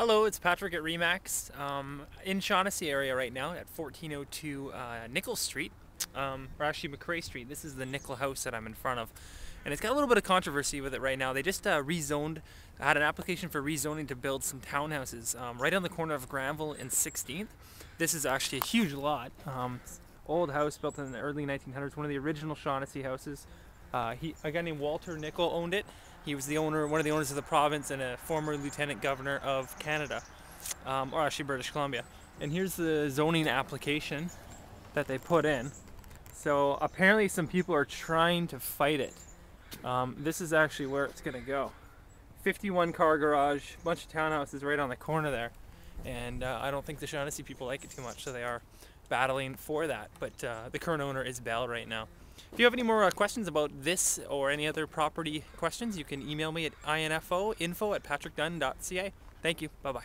Hello, it's Patrick at Remax um, in Shaughnessy area right now at 1402 uh, Nichol Street, um, or actually MacRae Street. This is the Nichol house that I'm in front of. And it's got a little bit of controversy with it right now. They just uh, rezoned, had an application for rezoning to build some townhouses um, right on the corner of Granville and 16th. This is actually a huge lot. Um, old house built in the early 1900s, one of the original Shaughnessy houses. Uh, he, a guy named Walter Nichol owned it. He was the owner, one of the owners of the province, and a former lieutenant governor of Canada, um, or actually British Columbia. And here's the zoning application that they put in. So apparently, some people are trying to fight it. Um, this is actually where it's gonna go. 51 car garage, bunch of townhouses right on the corner there, and uh, I don't think the Shaughnessy people like it too much, so they are battling for that. But uh, the current owner is Bell right now. If you have any more uh, questions about this or any other property questions, you can email me at info info at patrickdunn.ca. Thank you. Bye bye.